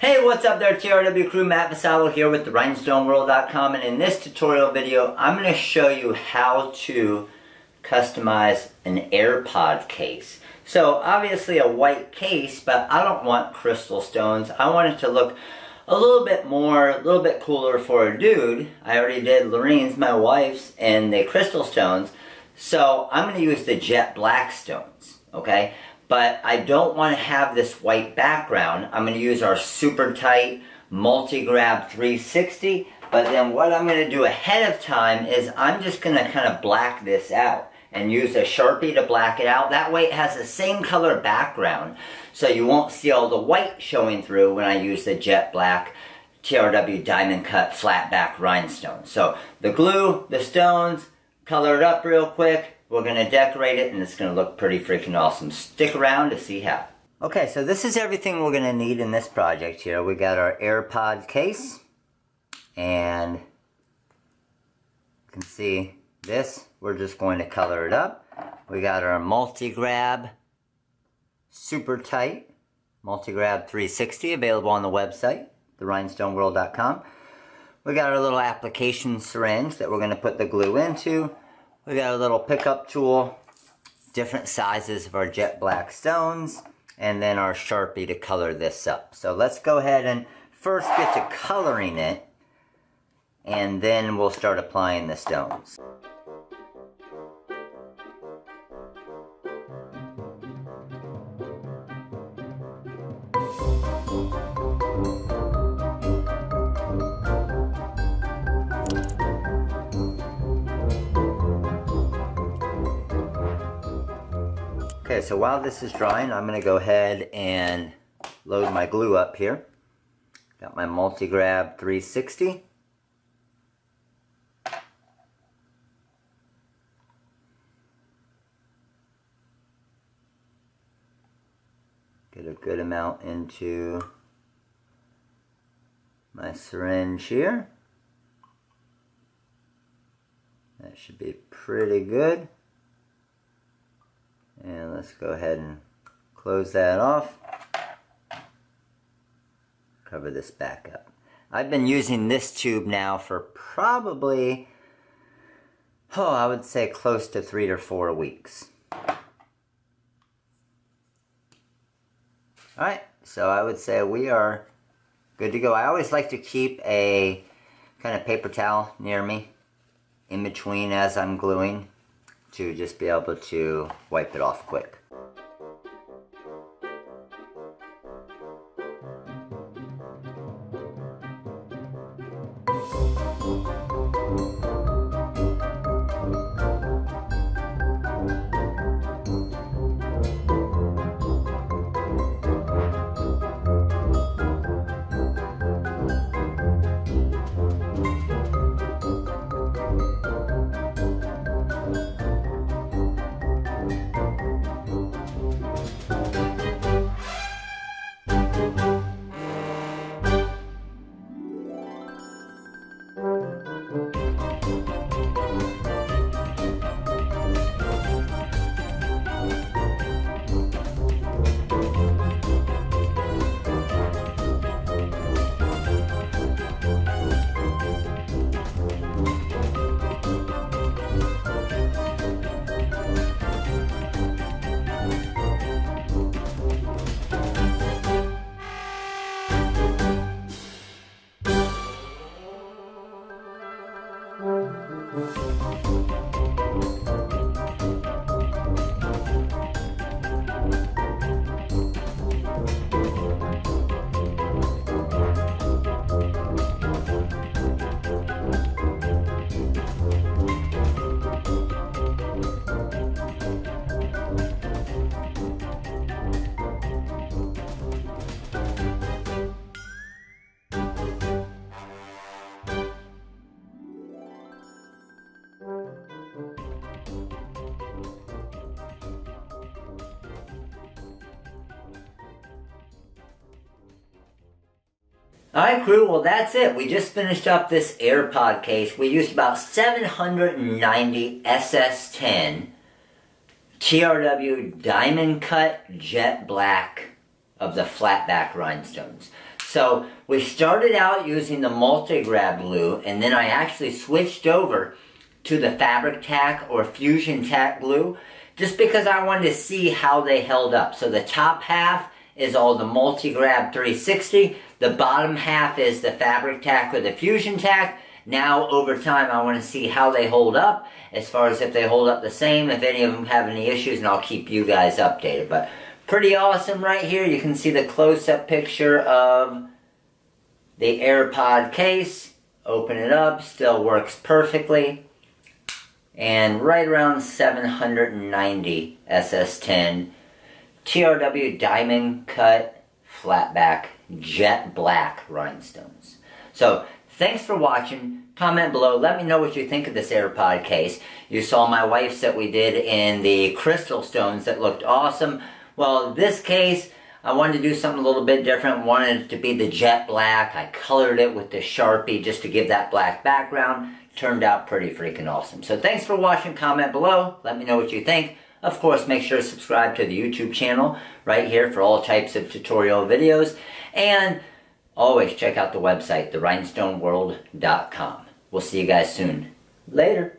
Hey, what's up there, TRW crew? Matt Vassallo here with RhinestoneWorld.com and in this tutorial video, I'm going to show you how to customize an AirPod case. So, obviously a white case, but I don't want crystal stones. I want it to look a little bit more, a little bit cooler for a dude. I already did Lorene's, my wife's, and the crystal stones. So, I'm going to use the jet black stones, okay? But I don't want to have this white background. I'm going to use our Supertite multi-grab 360, but then what I'm going to do ahead of time is I'm just going to kind of black this out and use a Sharpie to black it out. That way it has the same color background, so you won't see all the white showing through when I use the jet black TRW diamond cut flat back rhinestone. So the glue, the stones, color it up real quick, we're going to decorate it and it's going to look pretty freaking awesome. Stick around to see how. Okay, so this is everything we're going to need in this project here. We got our AirPod case and you can see this. We're just going to color it up. We got our multi-grab Supertite multi-grab 360 available on the website, therhinestoneworld.com. We got our little application syringe that we're going to put the glue into. We got a little pickup tool, different sizes of our jet black stones, and then our Sharpie to color this up. So let's go ahead and first get to coloring it, and then we'll start applying the stones. Okay, so while this is drying, I'm going to go ahead and load my glue up here. Got my multi-grab 360. Get a good amount into my syringe here. That should be pretty good. And let's go ahead and close that off. Cover this back up. I've been using this tube now for probably, oh, I would say close to three or four weeks. Alright, so I would say we are good to go. I always like to keep a kind of paper towel near me in between as I'm gluing to just be able to wipe it off quick. Alright crew, well that's it. We just finished up this AirPod case. We used about 790 SS10 TRW diamond cut jet black of the flatback rhinestones. So we started out using the multi-grab glue and then I actually switched over to the fabric tack or fusion tack glue just because I wanted to see how they held up. So the top half is all the multi-grab 360. The bottom half is the fabric tack or the fusion tack. Now over time I want to see how they hold up as far as if they hold up the same, if any of them have any issues and I'll keep you guys updated. But Pretty awesome right here. You can see the close-up picture of the AirPod case. Open it up, still works perfectly. And right around 790 SS10 TRW diamond cut flatback jet black rhinestones. So thanks for watching. Comment below. Let me know what you think of this AirPod case. You saw my wife's that we did in the crystal stones that looked awesome. Well, this case, I wanted to do something a little bit different. Wanted it to be the jet black. I colored it with the Sharpie just to give that black background. Turned out pretty freaking awesome. So thanks for watching. Comment below. Let me know what you think. Of course, make sure to subscribe to the YouTube channel right here for all types of tutorial videos. And always check out the website, therhinestoneworld.com. We'll see you guys soon. Later.